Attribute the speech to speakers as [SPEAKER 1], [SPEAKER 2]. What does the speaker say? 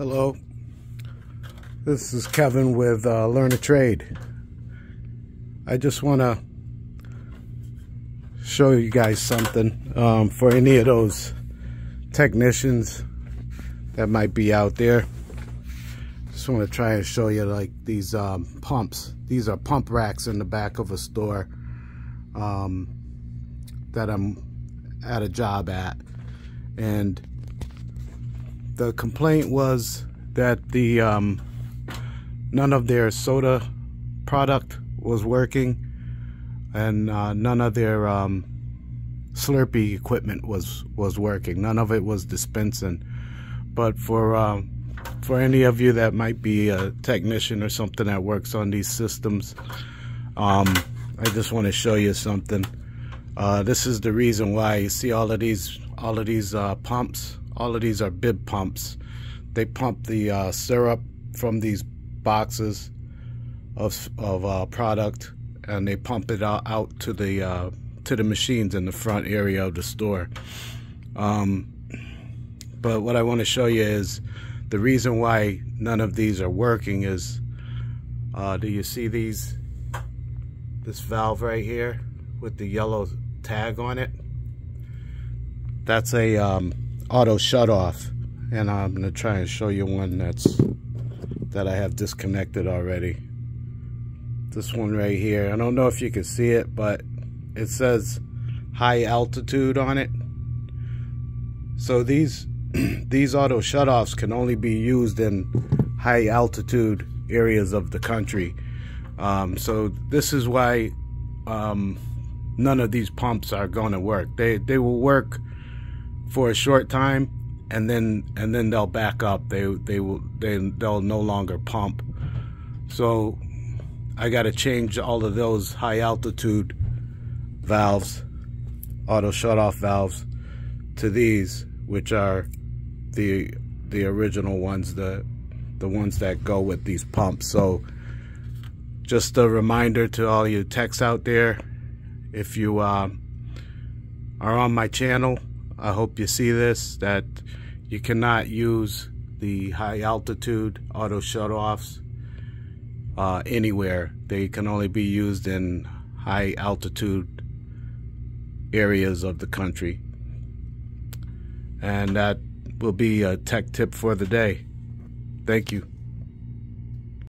[SPEAKER 1] Hello, this is Kevin with uh, Learn a Trade. I just want to show you guys something um, for any of those technicians that might be out there. Just want to try and show you like these um, pumps. These are pump racks in the back of a store um, that I'm at a job at. And the complaint was that the um, none of their soda product was working and uh, none of their um, Slurpee equipment was was working. None of it was dispensing. But for um, for any of you that might be a technician or something that works on these systems, um, I just want to show you something. Uh, this is the reason why you see all of these all of these uh, pumps all of these are bib pumps. They pump the uh, syrup from these boxes of, of uh, product and they pump it out, out to the uh, to the machines in the front area of the store. Um, but what I want to show you is the reason why none of these are working is uh, do you see these this valve right here with the yellow tag on it that's a um, auto shut off. And I'm to try and show you one that's that I have disconnected already. This one right here I don't know if you can see it but it says high altitude on it. So these these auto shutoffs can only be used in high altitude areas of the country. Um, so this is why um, none of these pumps are going to work. They they will work for a short time and then and then they'll back up. They they will they they'll no longer pump. So I got to change all of those high altitude valves auto shut off valves to these which are the the original ones the the ones that go with these pumps. So just a reminder to all you techs out there if you uh, are on my channel I hope you see this, that you cannot use the high altitude auto shutoffs uh, anywhere. They can only be used in high altitude areas of the country. And that will be a tech tip for the day. Thank you.